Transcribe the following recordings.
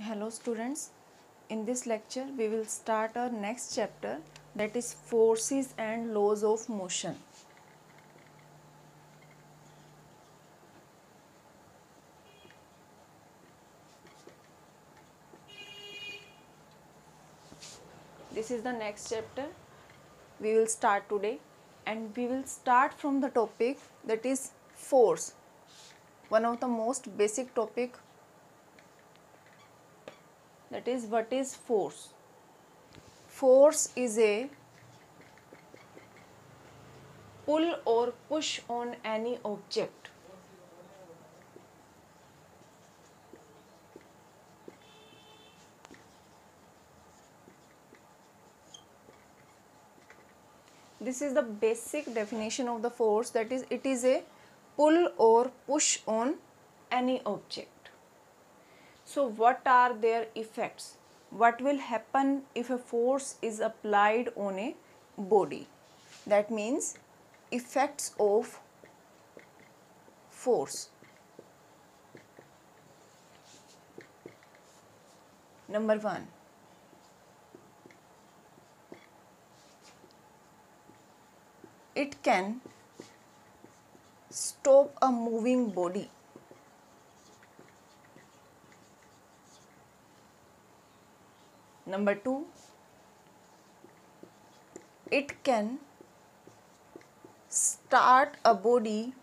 Hello students, in this lecture we will start our next chapter that is forces and laws of motion. This is the next chapter we will start today and we will start from the topic that is force. One of the most basic topic that is what is force? Force is a pull or push on any object. This is the basic definition of the force. That is it is a pull or push on any object so what are their effects? What will happen if a force is applied on a body? That means effects of force. Number 1. It can stop a moving body Number two, it can start a body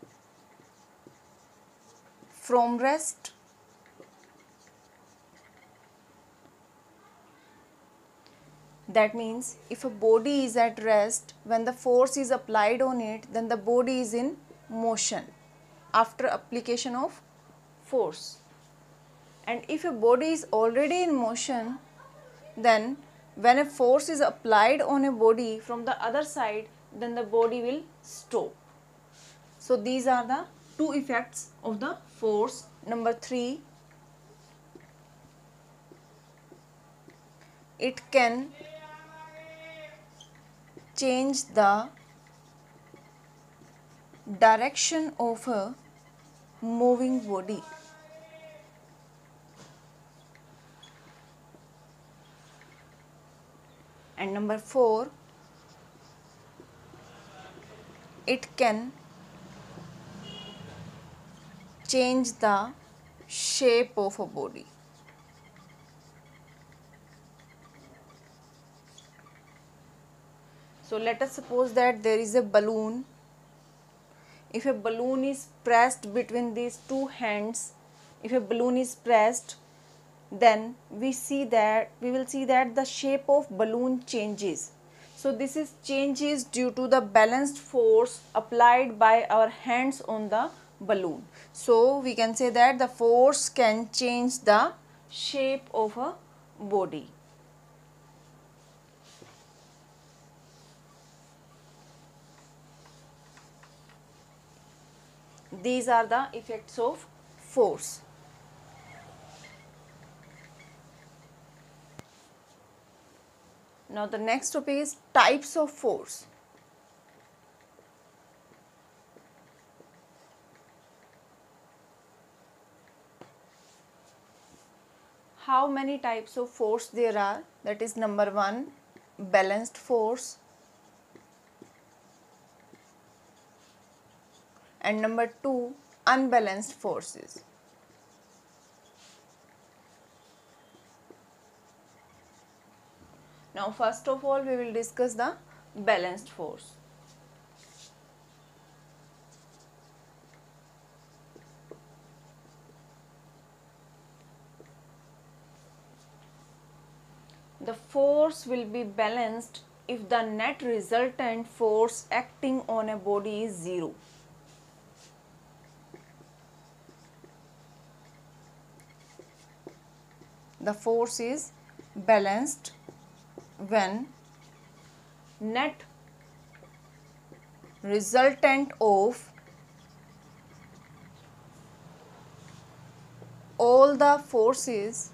from rest. That means if a body is at rest, when the force is applied on it, then the body is in motion after application of force. And if a body is already in motion, then when a force is applied on a body from the other side then the body will stop. So these are the two effects of the force. Number 3 it can change the direction of a moving body and number 4 it can change the shape of a body. So let us suppose that there is a balloon. If a balloon is pressed between these two hands if a balloon is pressed then we see that we will see that the shape of balloon changes. So this is changes due to the balanced force applied by our hands on the balloon. So we can say that the force can change the shape of a body. These are the effects of force Now the next topic is types of force. How many types of force there are? That is number 1 balanced force and number 2 unbalanced forces. Now first of all we will discuss the balanced force. The force will be balanced if the net resultant force acting on a body is zero. The force is balanced when net resultant of all the forces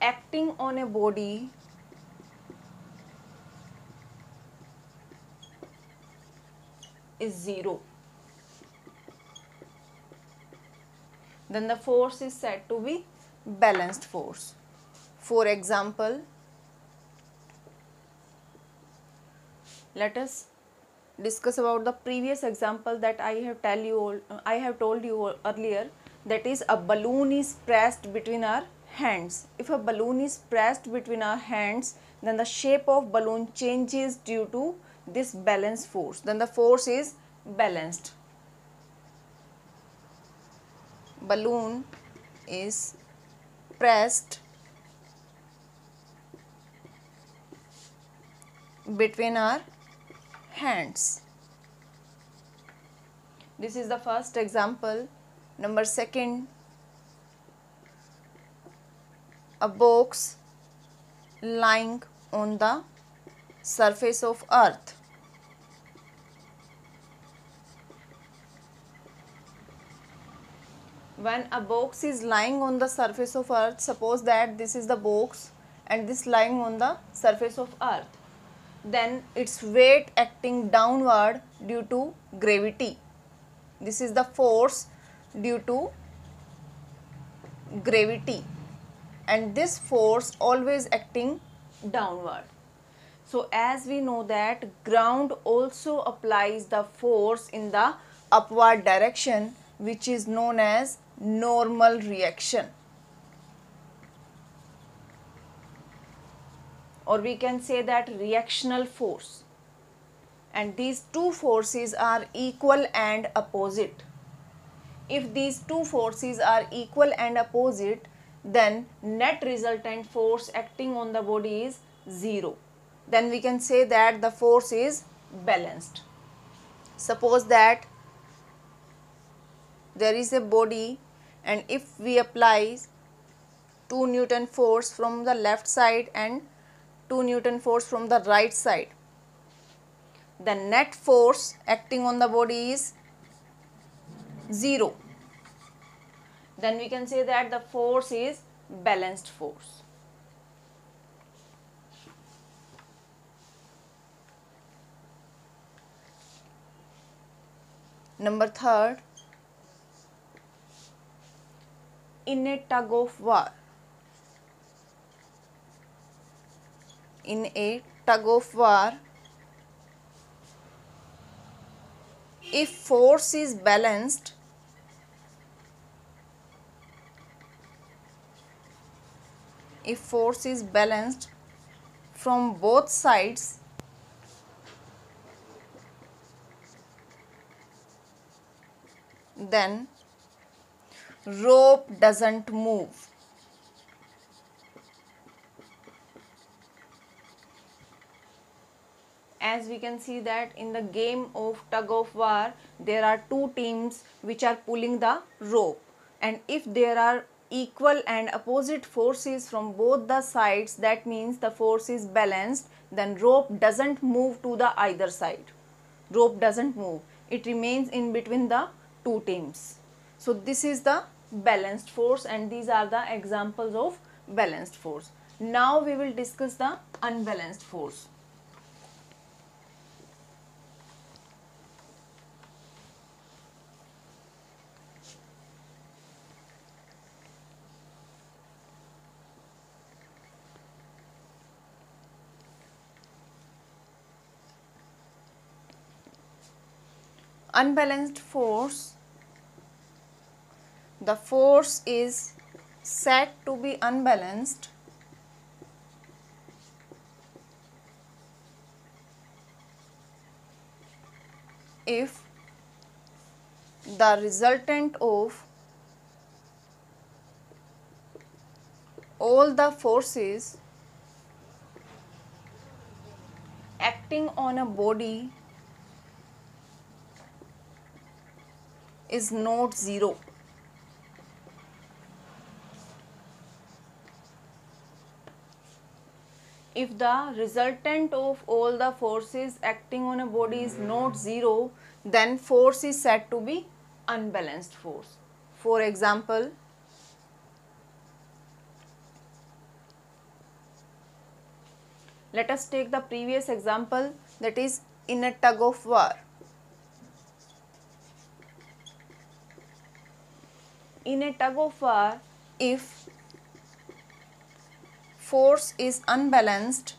acting on a body is 0 then the force is said to be balanced force. For example, let us discuss about the previous example that I have tell you I have told you earlier that is a balloon is pressed between our hands. If a balloon is pressed between our hands then the shape of balloon changes due to this balance force then the force is balanced. Balloon is pressed between our hands. This is the first example. Number second, a box lying on the surface of earth. When a box is lying on the surface of earth, suppose that this is the box and this lying on the surface of earth then its weight acting downward due to gravity. This is the force due to gravity and this force always acting downward. So as we know that ground also applies the force in the upward direction which is known as normal reaction. Or we can say that reactional force and these two forces are equal and opposite. If these two forces are equal and opposite then net resultant force acting on the body is 0. Then we can say that the force is balanced. Suppose that there is a body and if we apply 2 Newton force from the left side and 2 Newton force from the right side. The net force acting on the body is 0. Then we can say that the force is balanced force. Number third, in a tug of war, in a tug of war. If force is balanced if force is balanced from both sides then rope doesn't move as we can see that in the game of tug of war there are two teams which are pulling the rope. And if there are equal and opposite forces from both the sides that means the force is balanced then rope doesn't move to the either side. Rope doesn't move. It remains in between the two teams. So this is the balanced force and these are the examples of balanced force. Now we will discuss the unbalanced force unbalanced force. The force is said to be unbalanced. If the resultant of all the forces acting on a body is not 0. If the resultant of all the forces acting on a body is not 0, then force is said to be unbalanced force. For example, let us take the previous example that is in a tug of war. In a tug of war if force is unbalanced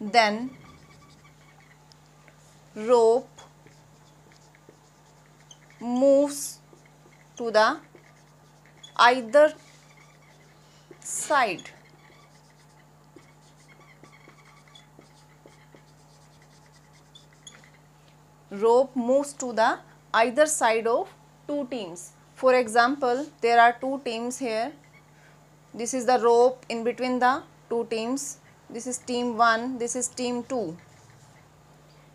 then rope moves to the either side rope moves to the either side of two teams for example, there are two teams here. This is the rope in between the two teams. This is team 1, this is team 2.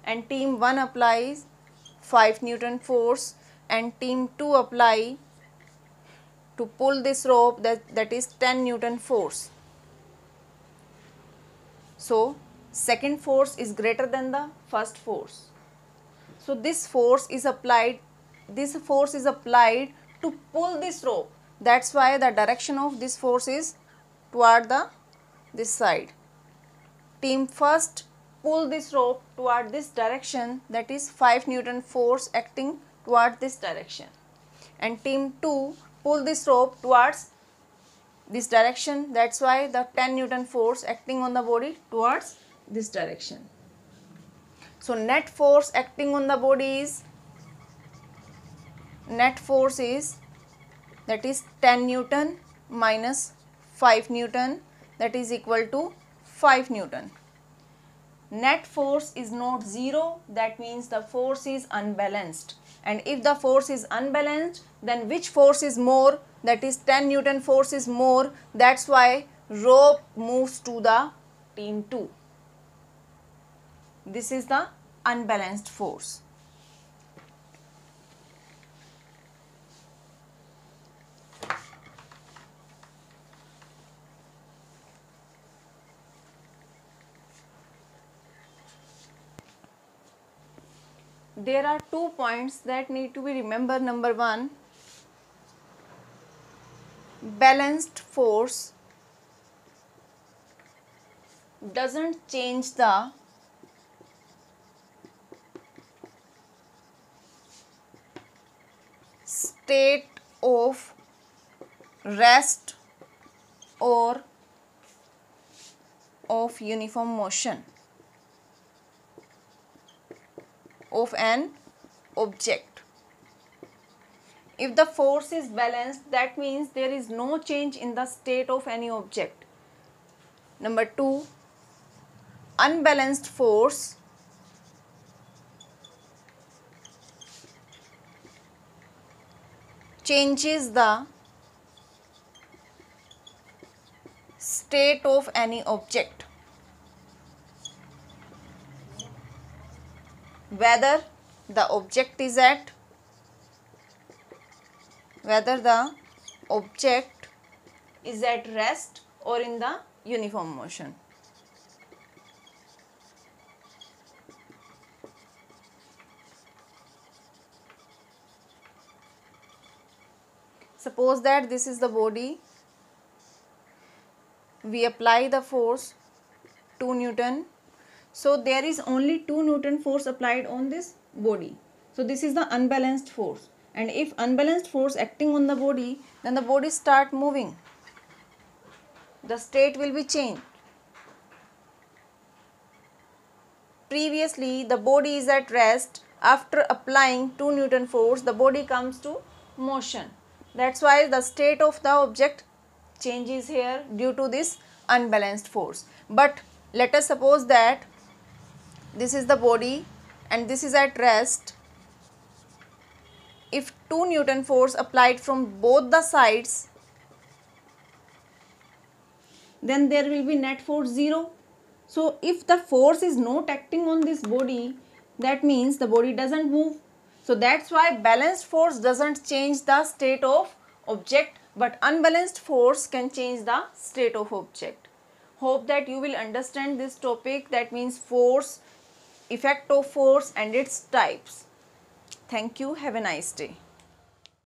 And team 1 applies 5 Newton force and team 2 apply to pull this rope that, that is 10 Newton force. So, second force is greater than the first force. So, this force is applied, this force is applied to pull this rope. That's why the direction of this force is toward the this side. Team first pull this rope toward this direction that is 5 Newton force acting toward this direction. And team 2 pull this rope towards this direction that's why the 10 Newton force acting on the body towards this direction. So net force acting on the body is net force is that is 10 Newton minus 5 Newton that is equal to 5 Newton. Net force is not 0 that means the force is unbalanced and if the force is unbalanced then which force is more that is 10 Newton force is more that's why rope moves to the team 2. This is the unbalanced force. there are two points that need to be remembered. Number one, balanced force doesn't change the state of rest or of uniform motion. of an object. If the force is balanced, that means there is no change in the state of any object. Number 2, unbalanced force changes the state of any object. whether the object is at whether the object is at rest or in the uniform motion. Suppose that this is the body, we apply the force 2 Newton so there is only 2 Newton force applied on this body. So this is the unbalanced force. And if unbalanced force acting on the body, then the body start moving. The state will be changed. Previously, the body is at rest. After applying 2 Newton force, the body comes to motion. That's why the state of the object changes here due to this unbalanced force. But let us suppose that this is the body and this is at rest. If 2 Newton force applied from both the sides then there will be net force 0 so if the force is not acting on this body that means the body doesn't move so that's why balanced force doesn't change the state of object but unbalanced force can change the state of object hope that you will understand this topic that means force effect of force and its types. Thank you. Have a nice day.